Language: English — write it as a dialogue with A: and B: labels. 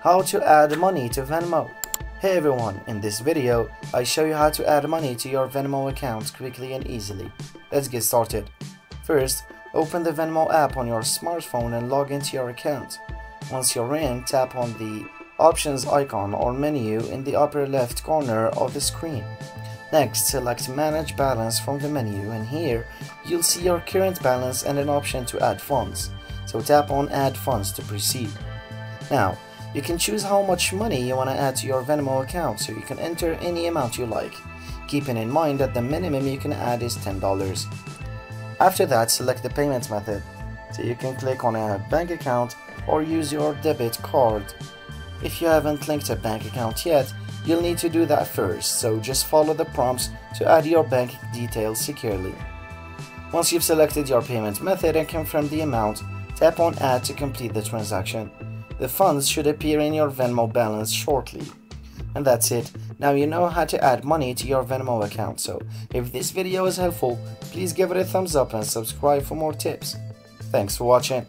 A: How to add money to Venmo. Hey everyone, in this video, I show you how to add money to your Venmo account quickly and easily. Let's get started. First, open the Venmo app on your smartphone and log into your account. Once you're in, tap on the options icon or menu in the upper left corner of the screen. Next, select Manage Balance from the menu and here you'll see your current balance and an option to add funds. So tap on Add Funds to proceed. Now, you can choose how much money you want to add to your Venmo account so you can enter any amount you like, keeping in mind that the minimum you can add is $10. After that, select the payment method. So you can click on a bank account or use your debit card. If you haven't linked a bank account yet, You'll need to do that first, so just follow the prompts to add your bank details securely. Once you've selected your payment method and confirmed the amount, tap on Add to complete the transaction. The funds should appear in your Venmo balance shortly. And that's it. Now you know how to add money to your Venmo account, so if this video is helpful, please give it a thumbs up and subscribe for more tips. Thanks for watching.